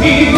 me.